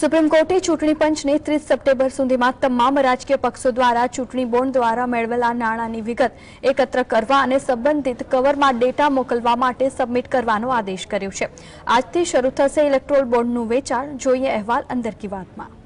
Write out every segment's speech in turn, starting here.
Supreme કોર્ટે ચૂંટણી પંચને ત્રીસ સપ્ટેમ્બર સુધીમાં તમામ રાજકીય પક્ષો દ્વારા ચૂંટણી બોન્ડ દ્વારા મેળવેલા નાણાંની વિગત એકત્ર કરવા અને સંબંધિત કવરમાં ડેટા મોકલવા માટે સબમિટ કરવાનો આદેશ કર્યો છે. આજથી શરૂ થશે ઇલેક્ટ્રોલ બોન્ડનું વેચાણ. જોઈએ અહેવાલ અંદર કી વાતમાં.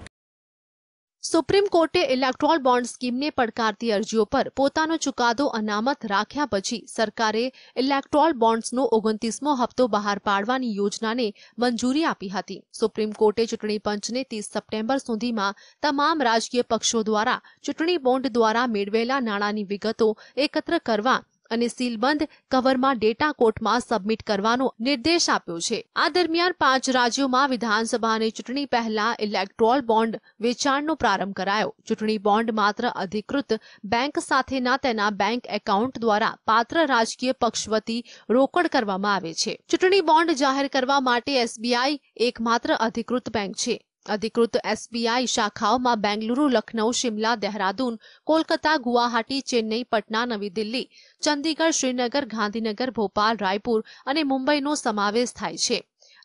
સુપ્રીમ કોર્ટે ઇલેક્ટ્રોલ બોન્ડ સ્કીમને પડકારતી અરજીઓ પર પોતાનો ચુકાદો અનામત રાખ્યા પછી સરકારે ઇલેક્ટ્રોલ બોન્ડ્સનો ઓગણત્રીસમો હપ્તો બહાર પાડવાની યોજનાને મંજૂરી આપી હતી. સુપ્રીમ કોર્ટે ચૂંટણી પંચને ત્રીસ સપ્ટેમ્બર સુધીમાં તમામ રાજકીય પક્ષો દ્વારા ચૂંટણી બોન્ડ દ્વારા મેળવેલા નાણાંની વિગતો એકત્ર કરવા અને સીલબંધ કવરમાં ડેટા કોર્ટમાં સબમિટ કરવાનો નિર્દેશ આપ્યો છે. આ દરમિયાન પાંચ રાજ્યોમાં વિધાનસભાની ચૂંટણી પહેલા ઇલેક્ટ્રોલ બોન્ડ વેચાણનો પ્રારંભ કરાયો. ચૂંટણી બોન્ડ માત્ર અધિકૃત બેંક સાથેના તેના બેંક એકાઉન્ટ દ્વારા પાત્ર રાજકીય પક્ષ વતી રોકડ કરવામાં આવે છે. ચૂંટણી બોન્ડ જાહેર કરવા માટે એસબીઆઈ એકમાત્ર અધિકૃત બેંક છે. અધિકૃત એસબીઆઈ શાખાઓમાં બેંગલુરુ, લખનઉ, શિમલા, દહેરાદૂન, કોલકાતા, ગુવાહાટી, ચેન્નઈ, પટના, નવી દિલ્હી, ચંદીગઢ, શ્રીનગર, ગાંધીનગર, ભોપાલ, રાયપુર અને મુંબઈનો સમાવેશ થાય છે.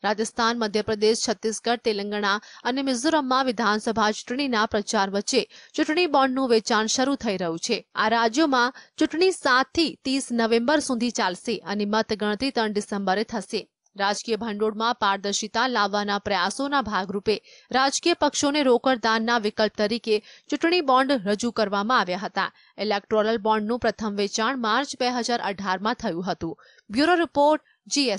રાજસ્થાન, મધ્યપ્રદેશ, છત્તીસગઢ, તેલંગાણા અને મિઝોરમમાં વિધાનસભા ચૂંટણીના પ્રચાર વચ્ચે ચૂંટણી બોન્ડનું વેચાણ શરૂ થઈ રહ્યું છે. આ રાજ્યોમાં ચૂંટણી સાતથી ત્રીસ નવેમ્બર સુધી ચાલશે અને મતગણતરી ત્રણ ડિસેમ્બરે થશે. રાજકીય ભંડોળમાં પારદર્શિતા લાવવાના પ્રયાસોના ભાગરૂપે રાજકીય પક્ષોને રોકડદાનના વિકલ્પ તરીકે ચૂંટણી બોન્ડ રજૂ કરવામાં આવ્યા હતા. ઇલેક્ટોરલ બોન્ડનું પ્રથમ વેચાણ માર્ચ બે હજાર અઢારમાં થયું હતું. Bureau report GS